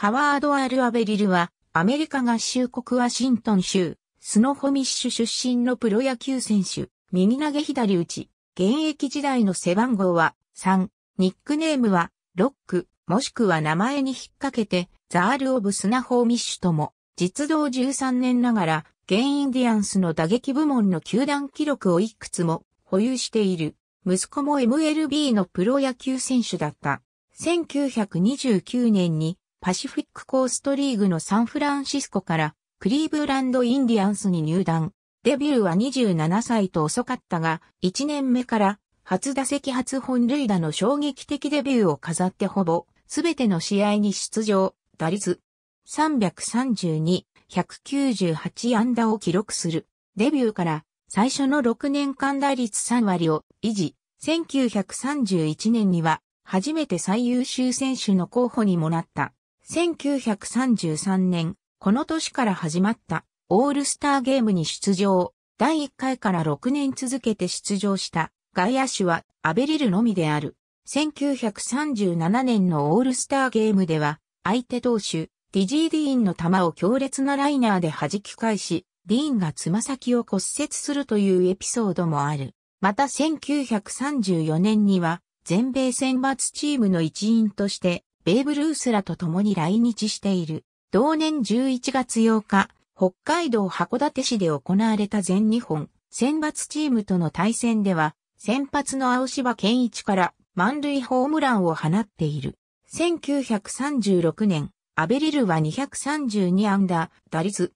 ハワード・アル・アベリルは、アメリカ合衆国ワシントン州、スノホミッシュ出身のプロ野球選手、右投げ左打ち、現役時代の背番号は3、ニックネームはロック、もしくは名前に引っ掛けて、ザール・オブ・スナホミッシュとも、実動13年ながら、現インディアンスの打撃部門の球団記録をいくつも保有している。息子も MLB のプロ野球選手だった。1929年にパシフィックコーストリーグのサンフランシスコからクリーブランドインディアンスに入団。デビューは27歳と遅かったが、1年目から初打席初本塁打の衝撃的デビューを飾ってほぼすべての試合に出場、打率332、198安打を記録する。デビューから最初の6年間打率3割を維持。1931年には初めて最優秀選手の候補にもなった。1933年、この年から始まったオールスターゲームに出場。第1回から6年続けて出場した外野手はアベリルのみである。1937年のオールスターゲームでは相手投手ディジー・ディーンの球を強烈なライナーで弾き返し、ディーンがつま先を骨折するというエピソードもある。また1934年には全米選抜チームの一員としてベーブ・ルースらと共に来日している。同年11月8日、北海道函館市で行われた全日本選抜チームとの対戦では、先発の青柴健一から満塁ホームランを放っている。1936年、アベリルは232安打、打率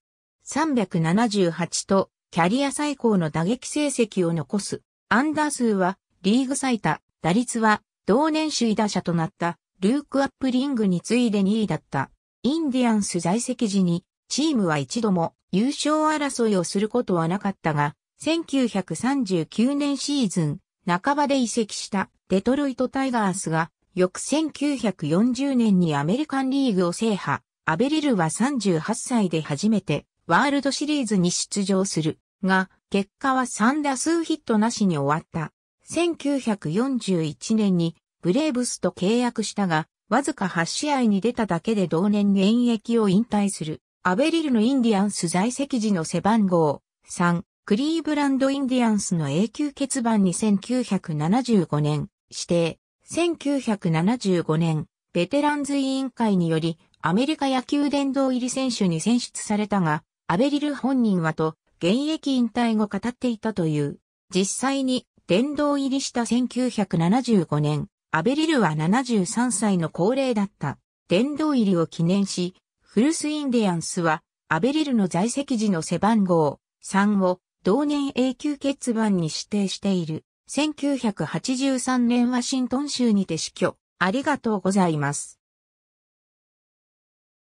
378とキャリア最高の打撃成績を残す。アンダー数はリーグ最多、打率は同年首位打者となったルークアップリングに次いで2位だった。インディアンス在籍時に、チームは一度も優勝争いをすることはなかったが、1939年シーズン、半ばで移籍したデトロイトタイガースが、翌1940年にアメリカンリーグを制覇。アベリルは38歳で初めてワールドシリーズに出場する。が、結果は3打数ヒットなしに終わった。1941年にブレーブスと契約したが、わずか8試合に出ただけで同年現役を引退する。アベリルのインディアンス在籍時の背番号3、クリーブランドインディアンスの永久欠番に1975年指定。1975年、ベテランズ委員会によりアメリカ野球殿堂入り選手に選出されたが、アベリル本人はと現役引退後語っていたという。実際に殿堂入りした1975年、アベリルは73歳の高齢だった。殿堂入りを記念し、フルスインディアンスは、アベリルの在籍時の背番号3を同年永久欠番に指定している。1983年ワシントン州にて死去。ありがとうございます。